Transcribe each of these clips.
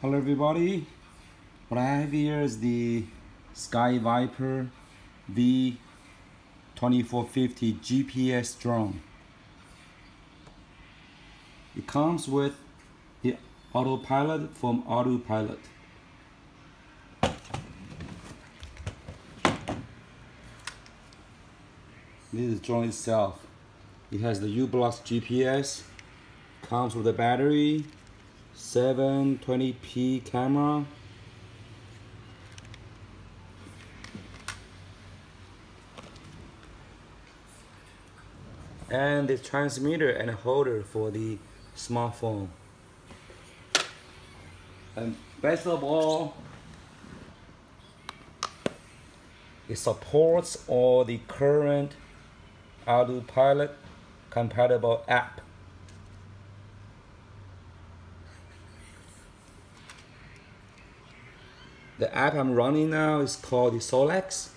Hello everybody. What I have here is the Sky Viper V2450 GPS drone. It comes with the autopilot from ArduPilot. This is the drone itself. It has the u-blox GPS, comes with a battery, 720p camera. And the transmitter and holder for the smartphone. And best of all it supports all the current autopilot compatible app The app I'm running now is called the Solex.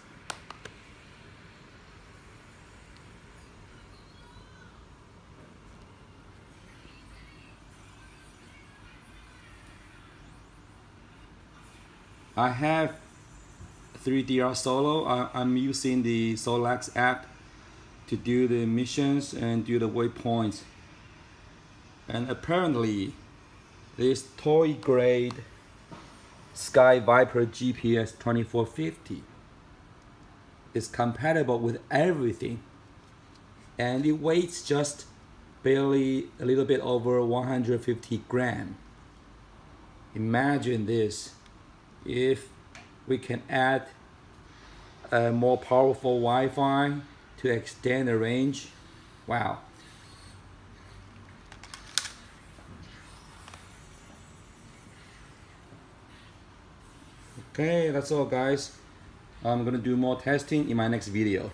I have 3DR Solo. I, am using the Solex app to do the missions and do the waypoints. And apparently, this toy grade Sky Viper GPS 2450 is compatible with everything and it weighs just barely a little bit over 150 gram. Imagine this if we can add a more powerful Wi-Fi to extend the range. Wow. Okay, that's all guys. I'm gonna do more testing in my next video.